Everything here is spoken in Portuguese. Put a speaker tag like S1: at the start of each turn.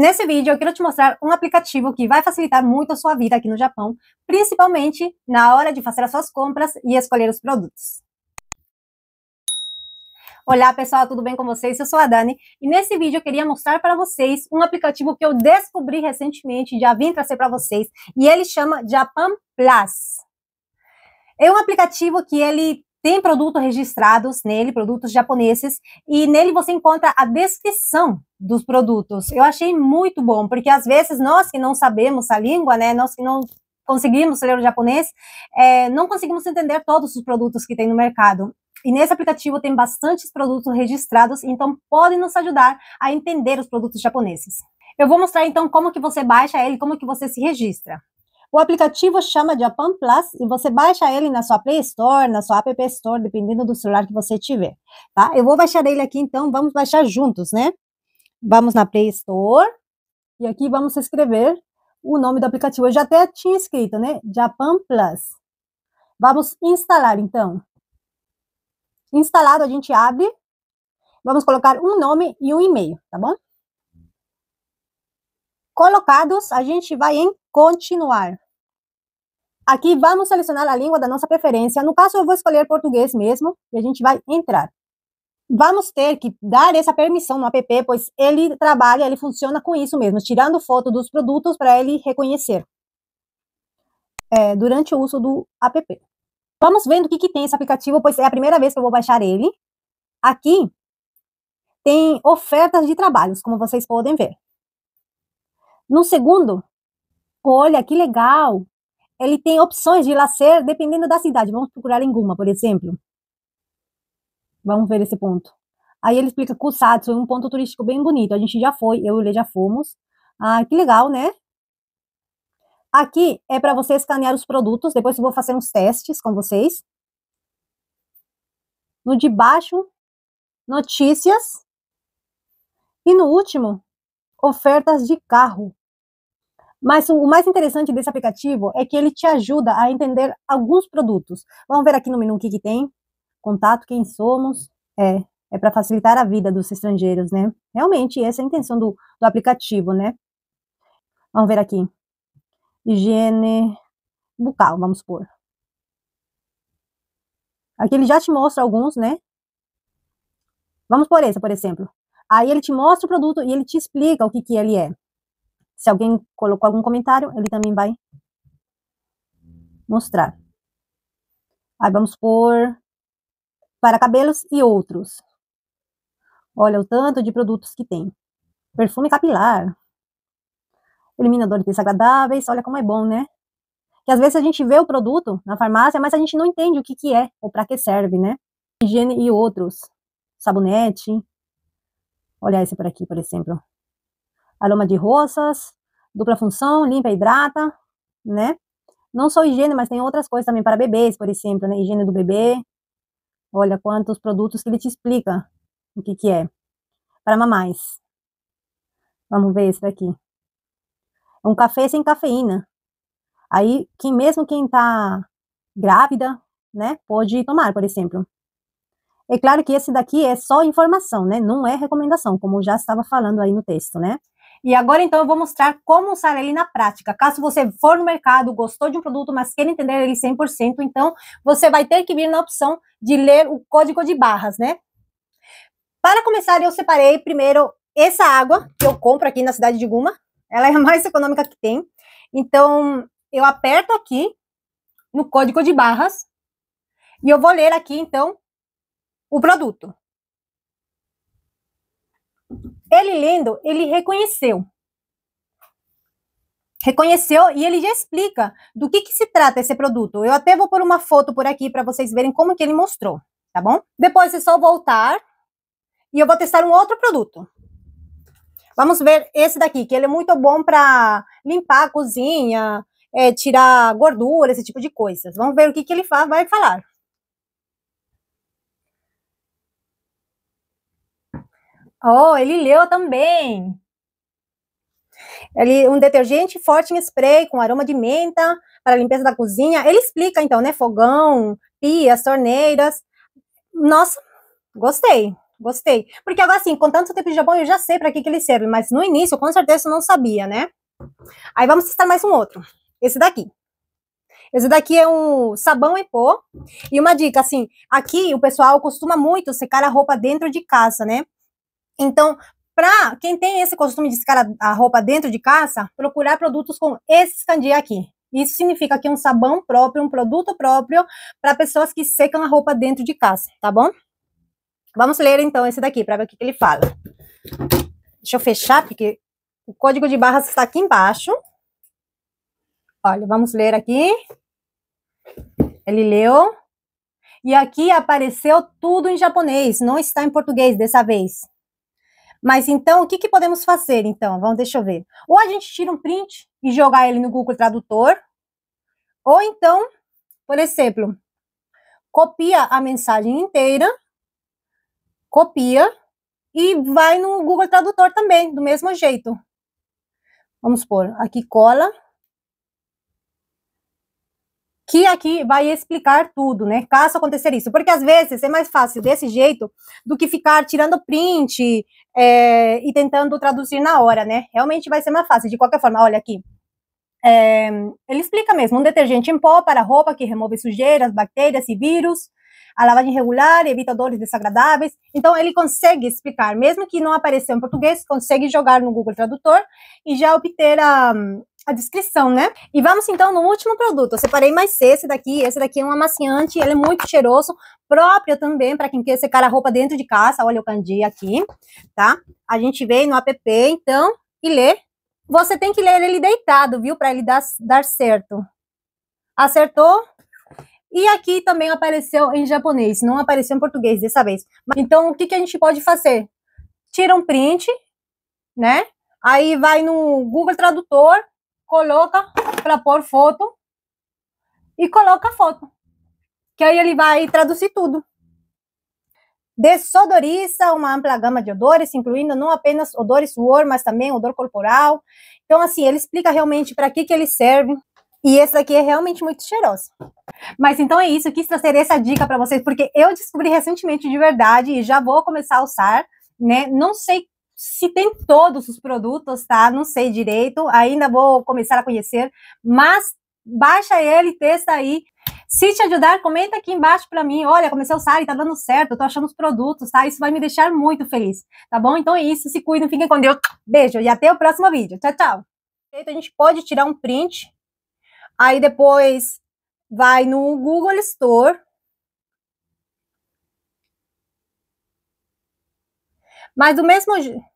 S1: Nesse vídeo eu quero te mostrar um aplicativo que vai facilitar muito a sua vida aqui no Japão, principalmente na hora de fazer as suas compras e escolher os produtos. Olá pessoal, tudo bem com vocês? Eu sou a Dani e nesse vídeo eu queria mostrar para vocês um aplicativo que eu descobri recentemente, já vim trazer para vocês, e ele chama Japan Plus. É um aplicativo que ele tem produtos registrados nele, produtos japoneses, e nele você encontra a descrição dos produtos. Eu achei muito bom, porque às vezes nós que não sabemos a língua, né, nós que não conseguimos ler o japonês, é, não conseguimos entender todos os produtos que tem no mercado. E nesse aplicativo tem bastantes produtos registrados, então pode nos ajudar a entender os produtos japoneses. Eu vou mostrar então como que você baixa ele, como que você se registra. O aplicativo chama Japan Plus e você baixa ele na sua Play Store, na sua App Store, dependendo do celular que você tiver, tá? Eu vou baixar ele aqui, então vamos baixar juntos, né? Vamos na Play Store e aqui vamos escrever o nome do aplicativo. Eu já até tinha escrito, né? Japan Plus. Vamos instalar, então. Instalado, a gente abre. Vamos colocar um nome e um e-mail, tá bom? Colocados, a gente vai em continuar. Aqui vamos selecionar a língua da nossa preferência. No caso, eu vou escolher português mesmo e a gente vai entrar. Vamos ter que dar essa permissão no app, pois ele trabalha, ele funciona com isso mesmo, tirando foto dos produtos para ele reconhecer é, durante o uso do app. Vamos vendo o que, que tem esse aplicativo, pois é a primeira vez que eu vou baixar ele. Aqui tem ofertas de trabalhos, como vocês podem ver. No segundo, olha que legal, ele tem opções de lazer dependendo da cidade. Vamos procurar em Guma, por exemplo. Vamos ver esse ponto. Aí ele explica Kusatsu, é um ponto turístico bem bonito. A gente já foi, eu e ele já fomos. Ah, que legal, né? Aqui é para você escanear os produtos. Depois eu vou fazer uns testes com vocês. No de baixo, notícias. E no último, ofertas de carro. Mas o mais interessante desse aplicativo é que ele te ajuda a entender alguns produtos. Vamos ver aqui no menu o que, que tem. Contato, quem somos. É, é para facilitar a vida dos estrangeiros, né? Realmente, essa é a intenção do, do aplicativo, né? Vamos ver aqui. Higiene bucal, vamos pôr. Aqui ele já te mostra alguns, né? Vamos por esse, por exemplo. Aí ele te mostra o produto e ele te explica o que, que ele é. Se alguém colocou algum comentário, ele também vai mostrar. Aí vamos por para cabelos e outros. Olha o tanto de produtos que tem. Perfume capilar. Eliminador de desagradáveis. Olha como é bom, né? Que às vezes a gente vê o produto na farmácia, mas a gente não entende o que, que é ou para que serve, né? Higiene e outros. Sabonete. Olha esse por aqui, por exemplo aroma de rosas, dupla função, limpa e hidrata, né? Não só higiene, mas tem outras coisas também para bebês, por exemplo, né? Higiene do bebê. Olha quantos produtos que ele te explica o que que é. Para mamães. Vamos ver esse daqui. É um café sem cafeína. Aí, quem mesmo quem tá grávida, né, pode tomar, por exemplo. É claro que esse daqui é só informação, né? Não é recomendação, como já estava falando aí no texto, né? E agora, então, eu vou mostrar como usar ele na prática. Caso você for no mercado, gostou de um produto, mas quer entender ele 100%, então, você vai ter que vir na opção de ler o código de barras, né? Para começar, eu separei primeiro essa água que eu compro aqui na cidade de Guma. Ela é a mais econômica que tem. Então, eu aperto aqui no código de barras e eu vou ler aqui, então, o produto. Ele lendo, ele reconheceu. Reconheceu e ele já explica do que, que se trata esse produto. Eu até vou pôr uma foto por aqui para vocês verem como que ele mostrou, tá bom? Depois é só voltar e eu vou testar um outro produto. Vamos ver esse daqui, que ele é muito bom para limpar a cozinha, é, tirar gordura, esse tipo de coisas. Vamos ver o que, que ele vai falar. Oh, ele leu também. Ele, um detergente forte em spray com aroma de menta para limpeza da cozinha. Ele explica então, né? Fogão, pias, torneiras. Nossa, gostei. gostei. Porque agora, assim, com tanto tempo de Japão, eu já sei para que, que ele serve, mas no início, com certeza, eu não sabia, né? Aí vamos testar mais um outro. Esse daqui. Esse daqui é um sabão em pó. E uma dica, assim, aqui o pessoal costuma muito secar a roupa dentro de casa, né? Então, para quem tem esse costume de secar a roupa dentro de casa, procurar produtos com esse candia aqui. Isso significa que é um sabão próprio, um produto próprio para pessoas que secam a roupa dentro de casa, tá bom? Vamos ler então esse daqui para ver o que, que ele fala. Deixa eu fechar, porque o código de barras está aqui embaixo. Olha, vamos ler aqui. Ele leu. E aqui apareceu tudo em japonês, não está em português dessa vez. Mas então, o que, que podemos fazer, então? Vamos, deixa eu ver. Ou a gente tira um print e jogar ele no Google Tradutor, ou então, por exemplo, copia a mensagem inteira, copia e vai no Google Tradutor também, do mesmo jeito. Vamos pôr aqui cola, que aqui vai explicar tudo, né? Caso acontecer isso. Porque às vezes é mais fácil desse jeito do que ficar tirando print é, e tentando traduzir na hora, né? Realmente vai ser mais fácil. De qualquer forma, olha aqui. É, ele explica mesmo, um detergente em pó para roupa que remove sujeiras, bactérias e vírus, a lavagem regular evita odores desagradáveis. Então, ele consegue explicar, mesmo que não apareceu em português, consegue jogar no Google Tradutor e já obter a, a descrição, né? E vamos então no último produto. Eu separei mais esse daqui. Esse daqui é um amaciante, ele é muito cheiroso, próprio também para quem quer secar a roupa dentro de casa. Olha o candy aqui, tá? A gente vem no app, então, e lê. Você tem que ler ele deitado, viu? Para ele dar, dar certo. Acertou? E aqui também apareceu em japonês, não apareceu em português dessa vez. Então, o que, que a gente pode fazer? Tira um print, né? Aí vai no Google Tradutor, coloca para pôr foto e coloca a foto. Que aí ele vai traduzir tudo. Desodoriza uma ampla gama de odores, incluindo não apenas odores suor, mas também odor corporal. Então, assim, ele explica realmente para que, que ele serve. E esse daqui é realmente muito cheiroso. Mas então é isso, eu quis trazer essa dica para vocês, porque eu descobri recentemente de verdade e já vou começar a usar, né? Não sei se tem todos os produtos, tá? Não sei direito, ainda vou começar a conhecer, mas baixa ele, testa aí. Se te ajudar, comenta aqui embaixo para mim. Olha, comecei a usar e tá dando certo, tô achando os produtos, tá? Isso vai me deixar muito feliz, tá bom? Então é isso, se cuidem, fiquem com Deus. Beijo e até o próximo vídeo. Tchau, tchau. A gente pode tirar um print Aí depois vai no Google Store. Mas do mesmo jeito.